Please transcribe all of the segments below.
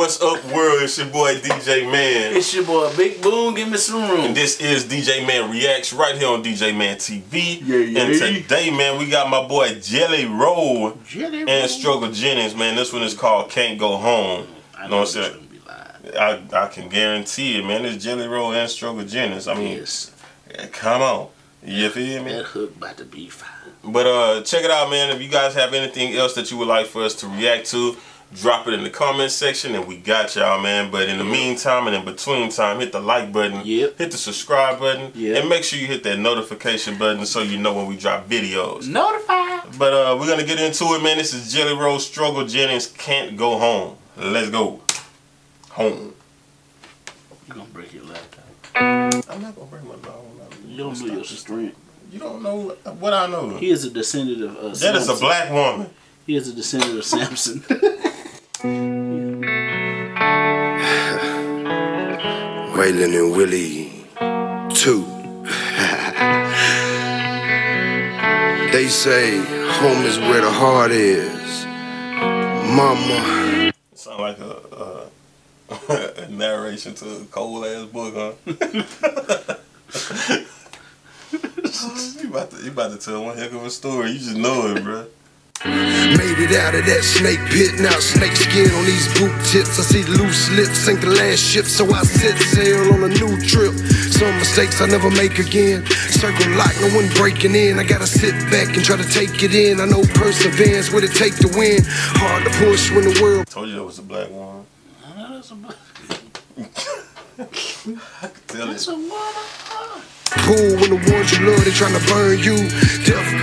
Hey, what's up, world? It's your boy DJ Mann. It's your boy Big Boone. Give me some room. And this is DJ Mann Reacts right here on DJ Mann TV. Yeah, yeah. And today, man, we got my boy Jelly Roll Jelly and Roll. Struggle Jennings, man. This one is called Can't Go Home. I know know what I'm saying? gonna be live. I, I can guarantee it, man. It's Jelly Roll and Struggle Jennings. I mean, Yes, come on. You feel me? that hook about to be fine. But uh, check it out, man. If you guys have anything else that you would like for us to react to, drop it in the comment section, and we got y'all, man. But in the meantime and in between time, hit the like button, Yep. hit the subscribe button, Yep. and make sure you hit that notification button so you know when we drop videos. Notify. But uh, we're gonna get into it, man. This is Jelly Roll Struggle Jennings can't go home. Let's go home. You gonna break your laptop? I'm not gonna break my dog. You don't know your strength. You don't know what I know. He is a descendant of uh, That is a black woman. He is a descendant of Samson. Waylon and Willie, two. they say home is where the heart is. Mama. Sound like a, a, a narration to a cold ass book, huh? you about to you about to tell one heck of a story. You just know it, bro. Made it out of that snake pit, now snake skin on these boot tips. I see loose lips, sink the last ship, so I set sail on a new trip. Some mistakes I never make again. Circle lock, no one breaking in. I gotta sit back and try to take it in. I know perseverance, what it take to win. Hard to push when the world Told you that was a black woman. I know that's a, I could tell that's it. a woman. Cool when the ones you love, they trying to burn you.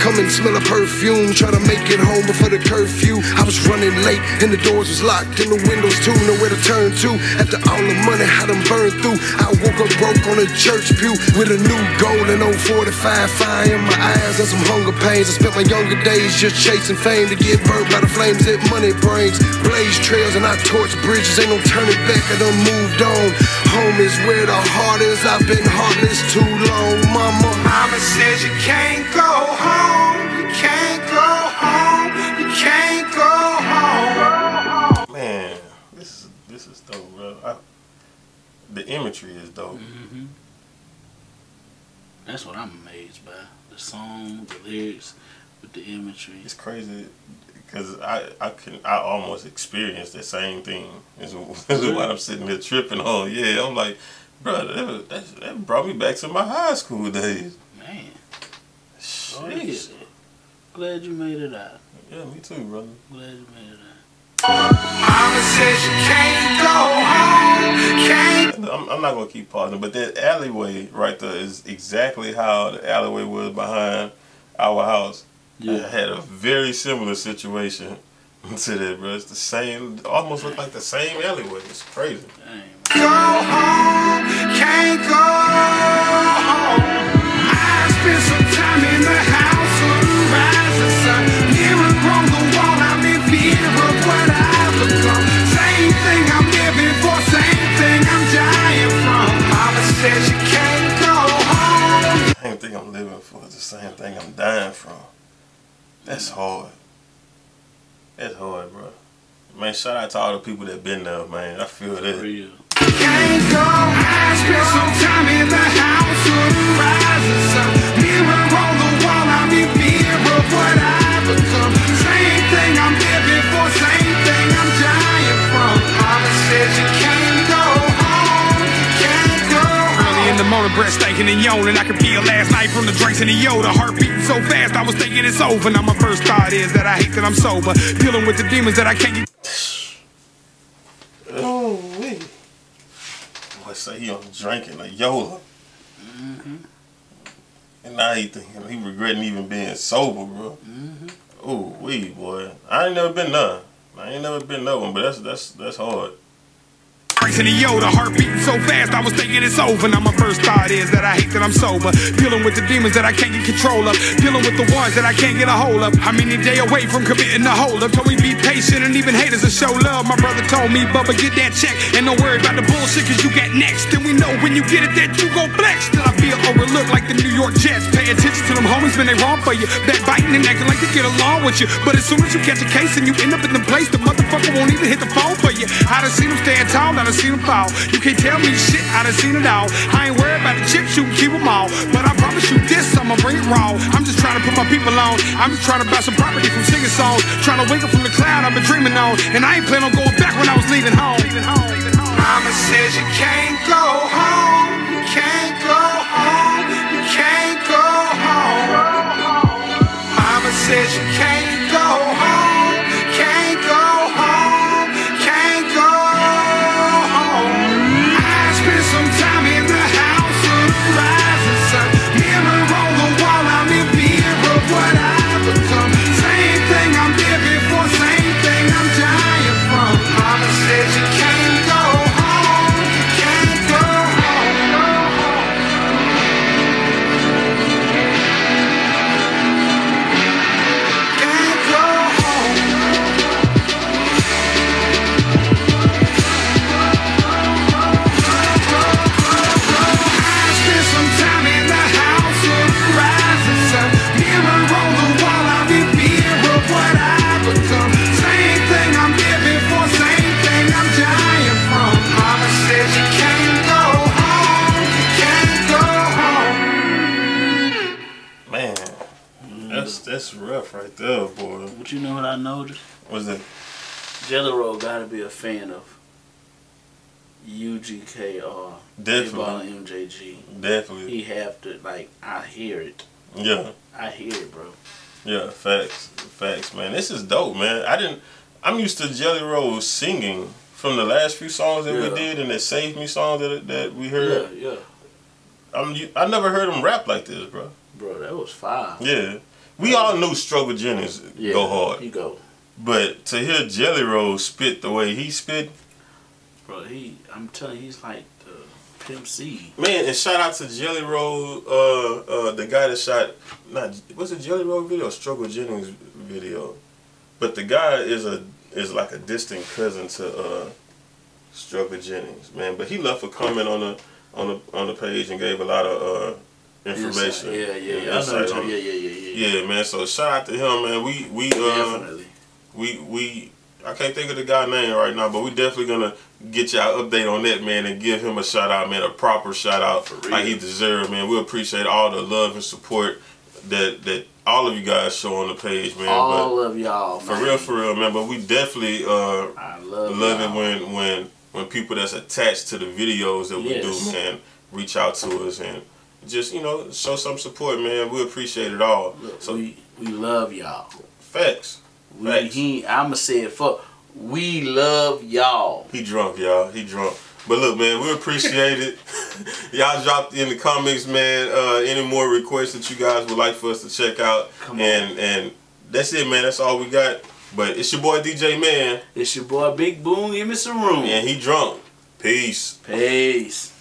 Come and smell a perfume. Try to make it home before the curfew. I was running late and the doors was locked and the windows too. Nowhere to turn to. After all the money I done burned through, I woke up broke on a church pew with a new goal and 045 fire in my eyes and some hunger pains. I spent my younger days just chasing fame to get burnt by the flames that money brings. Blaze trails and I torch bridges. Ain't no turning back. I done moved on. Home is where the heart is. I've been heartless too long, mama. Mama says you can't go home, can't go home, you can't go home. Man, this is this is dope, bro. I, the imagery is dope. Mm-hmm. That's what I'm amazed by. The song, the lyrics, with the imagery. It's crazy because I I can I almost experienced the same thing. Is is what I'm sitting there tripping on. Yeah, I'm like, bro, that, that, that brought me back to my high school days. Man, Shit. oh, look at that. Glad you made it out. Yeah, me too, brother. Glad you made it out. Mama says you can't go home, can't. I'm, I'm not gonna keep pausing, but that alleyway right there is exactly how the alleyway was behind our house. I Yeah. had a very similar situation to that, bro. It's the same, almost look like the same alleyway. It's crazy. Dang, That's hard. That's hard, bro. Man, shout out to all the people that been there, man. I feel For real. Early in the morning, breath stinking and yawning. I could feel last night from the drinks and the Yola. Heart beating so fast, I was thinking it's over. Now my first thought is that I hate that I'm sober. Dealing with the demons that I can't get. Oh, wait. Boy, say he on drinking a Yola. Mm-hmm. And now he thinking, he regretting even being sober, bro. Oh, wee, boy. I ain't never been there. I ain't never been that one, but that's that's that's hard. And the Yola. Heart beating so fast, I was thinking it's over. Now my first thought is that I hate that I'm sober. Dealing with the demons that I can't get control of. Dealing with the ones that I can't get a hold of. I'm any day away from committing a hold up. Told me be patient and even haters will show love. My brother told me, Bubba, get that check. And don't worry about the bullshit, cause you got next. And we know when you get it that you go flex. Still I feel overlooked like the New York Jets. Pay attention to them homies when they wrong for you. Backbiting and acting like they get along with you. But as soon as you catch a case and you end up in the place, the motherfucker won't even hit the phone for you. I done seen standing tall, I done seen them fall. You can't tell me shit, I done seen it all. I ain't worried about the chips, you can keep them all. But I promise you this, I'ma bring it raw. I'm just trying to put my people on. I'm just trying to buy some property from singing songs. Trying to wake up from the cloud I've been dreaming on. And I ain't planning on going back when I was leaving home. Mama says you can't go home, you can't go home, right there, boy. But you know what I noticed? Was that? Jelly Roll gotta be a fan of UGK or Definitely. MJG. Definitely. He have to like I hear it. Yeah. I hear it, bro. Yeah, facts, facts, man. This is dope, man. I didn't. I'm used to Jelly Roll singing from the last few songs that Yeah. we did and that Save Me song that that we heard. yeah. yeah. I'm. I never heard him rap like this, bro. Bro, that was fire. Yeah, we all knew Struggle Jennings Yeah, go hard, He go. but to hear Jelly Roll spit the way he spit, Bro, he I'm telling you, he's like the Pimp C. man. And shout out to Jelly Roll, uh, uh, the guy that shot. Not was it Jelly Roll video, or Struggle Jennings video, but the guy is a is like a distant cousin to uh, Struggle Jennings, man. But he left a comment on the on the on the page and gave a lot of uh, information. Yeah, yeah, yeah. I know insight on yeah, yeah, yeah, yeah. Yeah, man. So shout out to him, man. We we uh Definitely. we we I can't think of the guy name right now, but we definitely gonna get y'all update on that, man, and give him a shout out, man, a proper shout out For real. like he deserves, man. We appreciate all the love and support that that all of you guys show on the page, man. All of y'all. for man. real, for real, man. But we definitely uh I love, love it when when when people that's attached to the videos that we Yes. do, man, reach out to us and just you know show some support, man. We appreciate it all. Look, So we we love y'all. facts. We Facts. he I'ma say it for we love y'all. He drunk, y'all. He drunk. But look, man, we appreciate it. y'all dropped in the comments, man, uh, any more requests that you guys would like for us to check out. Come on. and and that's it, man. That's all we got. But it's your boy DJ Mann, It's your boy Big Boone. Give me some room. and he drunk. Peace. Peace.